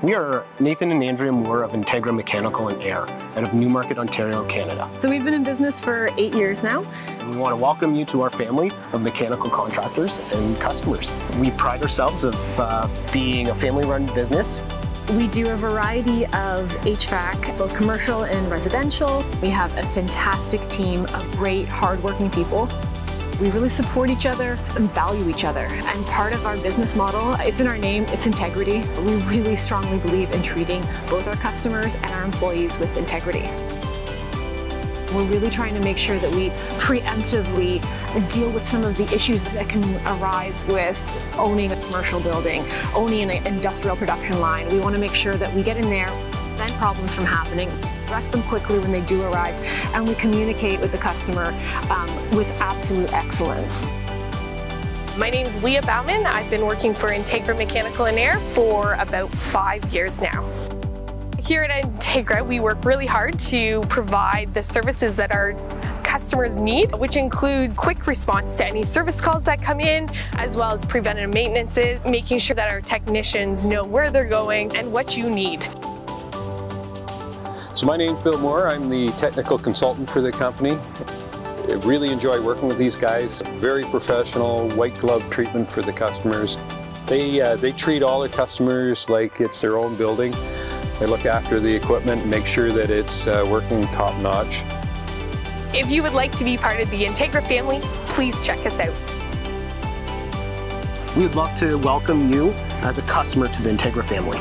We are Nathan and Andrea Moore of Integra Mechanical and Air out of Newmarket, Ontario, Canada. So we've been in business for eight years now. We want to welcome you to our family of mechanical contractors and customers. We pride ourselves of uh, being a family-run business. We do a variety of HVAC, both commercial and residential. We have a fantastic team of great, hardworking people. We really support each other and value each other. And part of our business model, it's in our name, it's integrity. We really strongly believe in treating both our customers and our employees with integrity. We're really trying to make sure that we preemptively deal with some of the issues that can arise with owning a commercial building, owning an industrial production line. We want to make sure that we get in there, prevent problems from happening, address them quickly when they do arise, and we communicate with the customer um, with absolute excellence. My name is Leah Bauman. I've been working for Integra Mechanical and Air for about five years now. Here at Integra, we work really hard to provide the services that our customers need, which includes quick response to any service calls that come in, as well as preventative maintenances, making sure that our technicians know where they're going and what you need. So my name's Bill Moore. I'm the technical consultant for the company. I really enjoy working with these guys. Very professional, white glove treatment for the customers. They, uh, they treat all their customers like it's their own building. They look after the equipment and make sure that it's uh, working top notch. If you would like to be part of the Integra family, please check us out. We would love to welcome you as a customer to the Integra family.